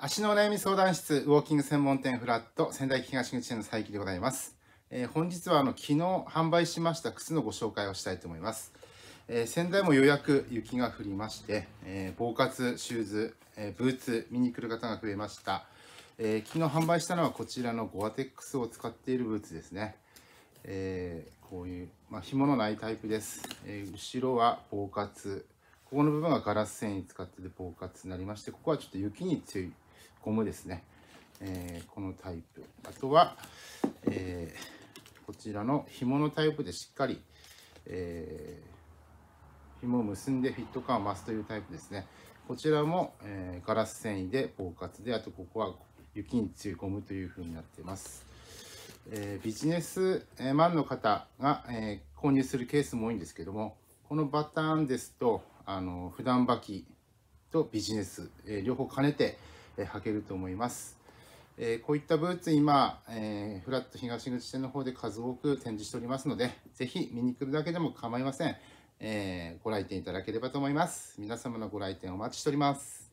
足のお悩み相談室ウォーキング専門店フラット仙台東口店の佐伯でございます、えー本日はあの昨日販売しました靴のご紹介をしたいと思います、えー仙台もようやく雪が降りまして、えー防滑シューズ、えブーツ見に来る方が増えました、え昨日販売したのはこちらのゴアテックスを使っているブーツですね。えこういう、まあ、紐のないタイプです、え後ろは防滑ここの部分がガラス繊維使ってて防滑になりましてここはちょっと雪に強いゴムですね、えーこのタイプ。あとは、えーこちらの紐のタイプでしっかり、えー紐を結んでフィット感を増すというタイプですね。こちらも、えガラス繊維で防滑であとここは雪に強いゴムという風になっています。えビジネスマンの方が、え購入するケースも多いんですけどもこのパターンですとあの普段履きとビジネス、え両方兼ねて、え履けると思います、えーこういったブーツ今、えーフラット東口店の方で数多く展示しておりますのでぜひ見に来るだけでも構いません、えーご来店いただければと思います。皆様のご来店お待ちしております。